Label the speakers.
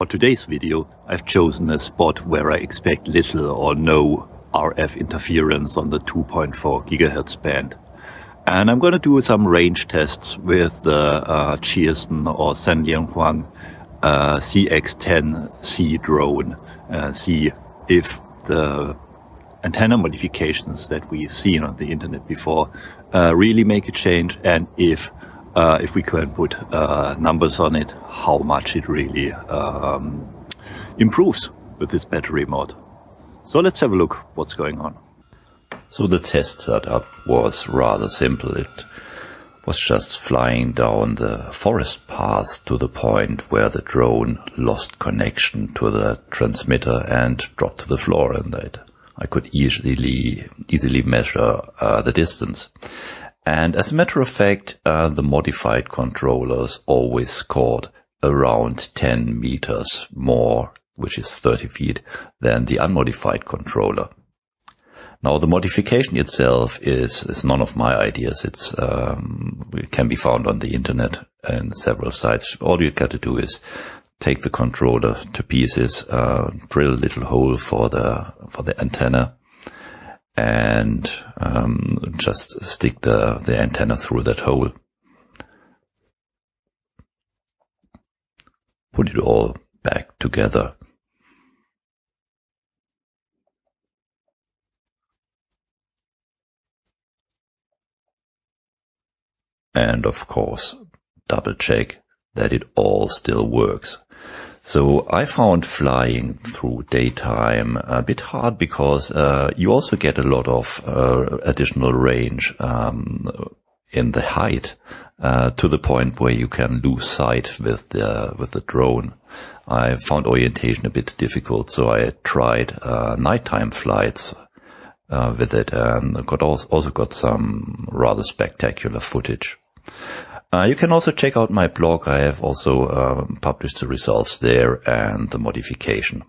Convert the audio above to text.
Speaker 1: For today's video, I've chosen a spot where I expect little or no RF interference on the 2.4 GHz band. And I'm going to do some range tests with the uh, Cheerson or Sanlianhuang uh, CX-10C drone. Uh, see if the antenna modifications that we've seen on the internet before uh, really make a change and if uh, if we can put uh, numbers on it, how much it really um, improves with this battery mod. So let's have a look what's going on.
Speaker 2: So the test setup was rather simple. It was just flying down the forest path to the point where the drone lost connection to the transmitter and dropped to the floor and that I could easily easily measure uh, the distance. And as a matter of fact, uh, the modified controllers always scored around 10 meters more, which is 30 feet, than the unmodified controller. Now the modification itself is, is none of my ideas. It's, um, it can be found on the internet and several sites. All you got to do is take the controller to pieces, uh, drill a little hole for the, for the antenna, and um, just stick the, the antenna through that hole. Put it all back together. And of course, double check that it all still works. So I found flying through daytime a bit hard because uh, you also get a lot of uh, additional range um, in the height uh, to the point where you can lose sight with the with the drone. I found orientation a bit difficult, so I tried uh, nighttime flights uh, with it and got also, also got some rather spectacular footage. Uh, you can also check out my blog. I have also uh, published the results there and the modification.